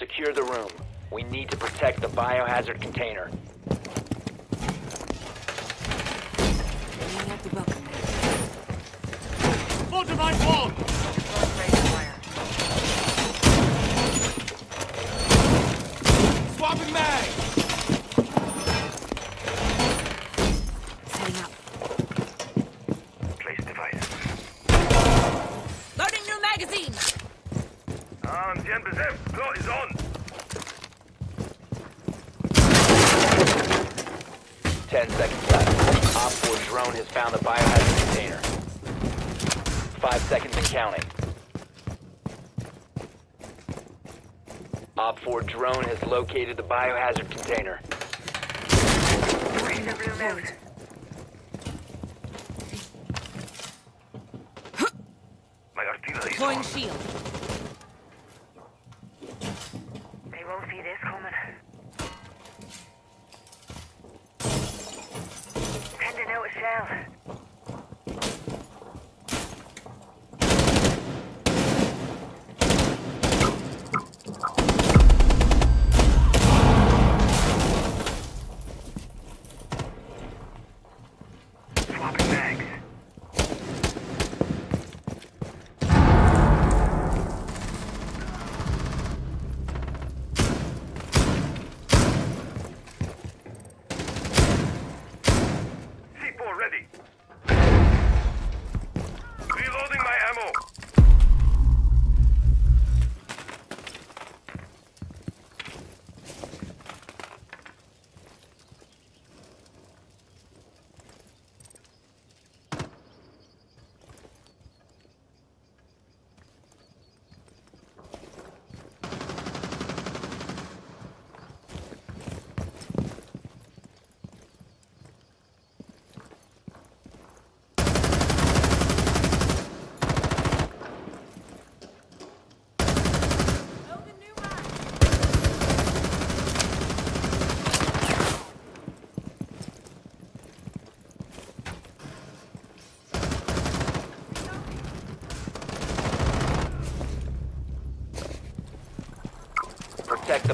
Secure the room. We need to protect the biohazard container. Wall! Swapping mag! Um, 10%. Plot is on. Ten seconds left. OpFor drone has found the biohazard container. Five seconds and counting. OpFor drone has located the biohazard container. Bring the room out. My artillery is Deploying on. shield.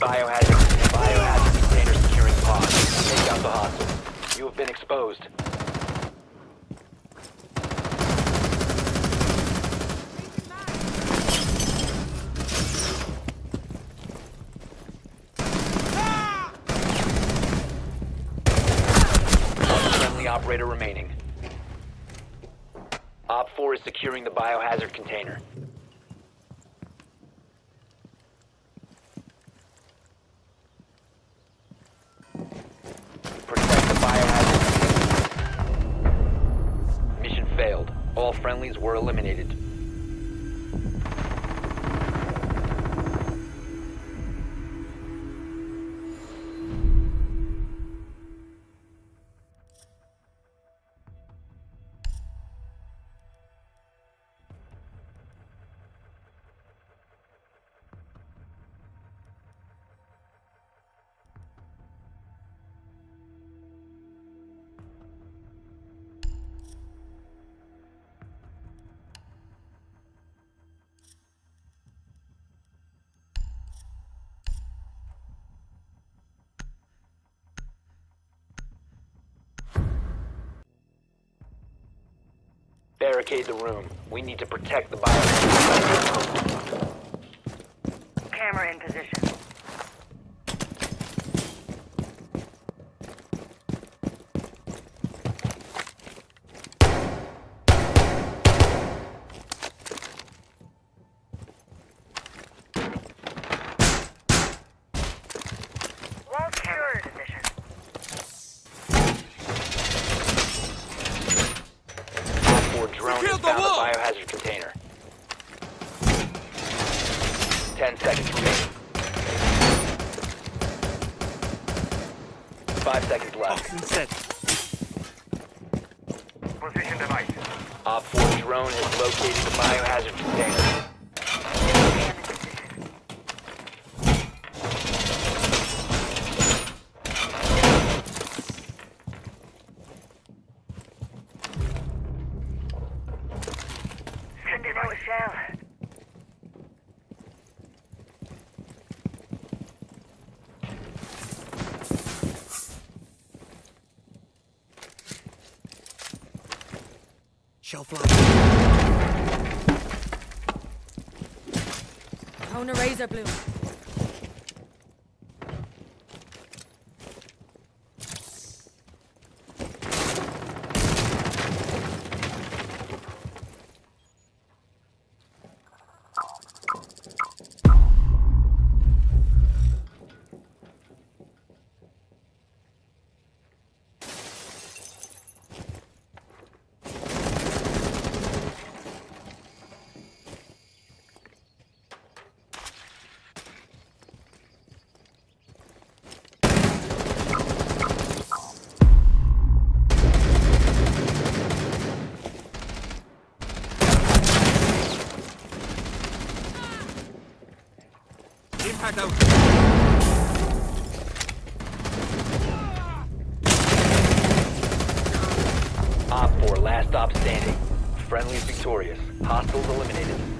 Biohazard, biohazard container securing pod. Take out the hostile. You have been exposed. Operator remaining. OpFor is securing the biohazard container. Barricade the room. We need to protect the biohazard. Camera in position. Wall camera in position. Op 4 drone has Secured the found the wall! biohazard container. Ten seconds remaining. Five seconds left. Boxing set. Position device. OpFor drone has located the biohazard container. Man in position. Sending out a shell. Shelf life. Cone razor bloom. Out. Op 4, last stop standing. Friendly victorious. Hostiles eliminated.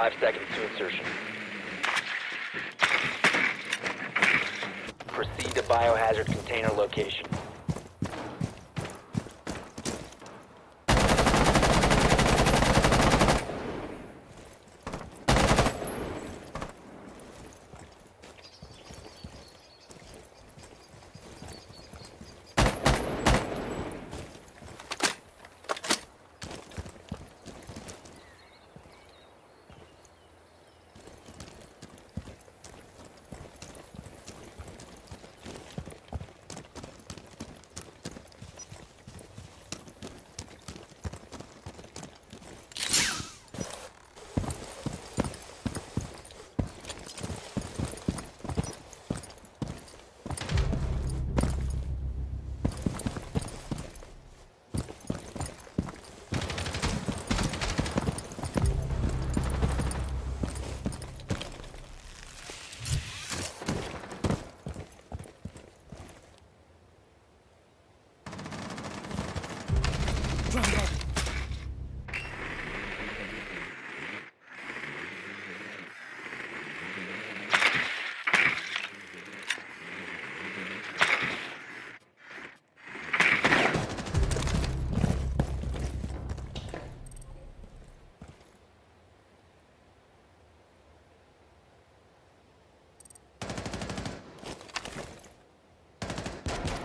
5 seconds to insertion. Proceed to biohazard container location.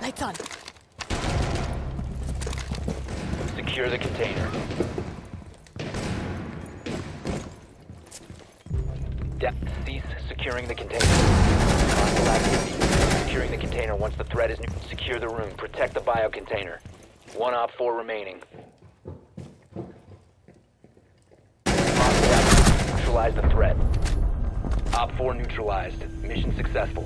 Lights on. Secure the container. De- cease securing the container. Hostile activity. Securing the container once the threat is new. Secure the room. Protect the bio container. One OpFor remaining. Neutralize the threat. OpFor neutralized. Mission successful.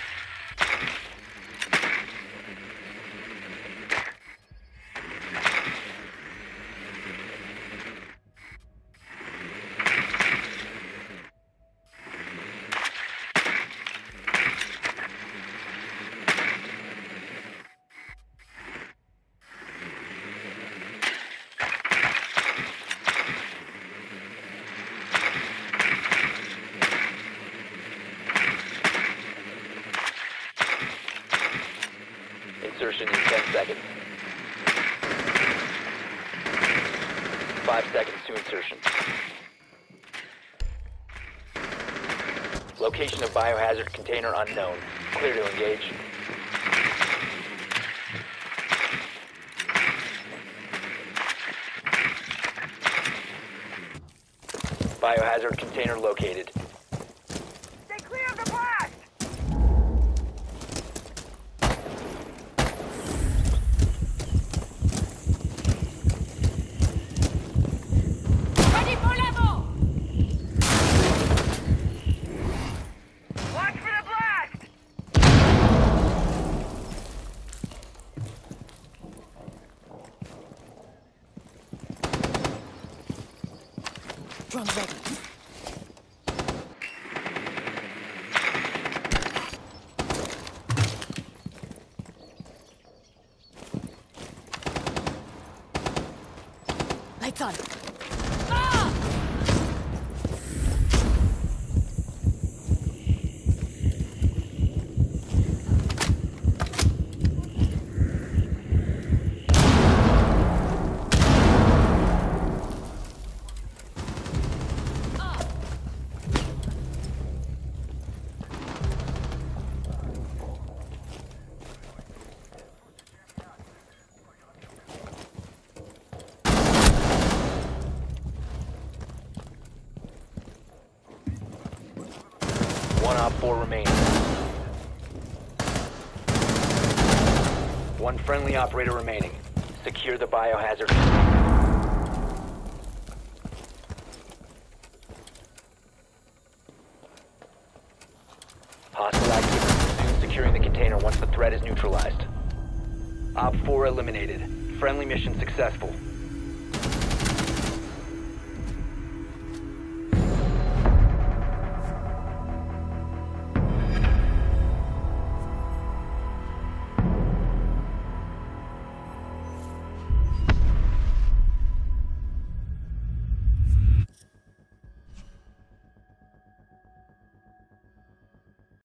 In 10 seconds. 5 seconds to insertion. Location of biohazard container unknown. Clear to engage. Biohazard container located. Stay clear of the blast! Ready for level! Watch for the blast! Drums ready. One OpFor remaining. One friendly operator remaining. Secure the biohazard. Hostile activity. Securing the container once the threat is neutralized. OpFor eliminated. Friendly mission successful.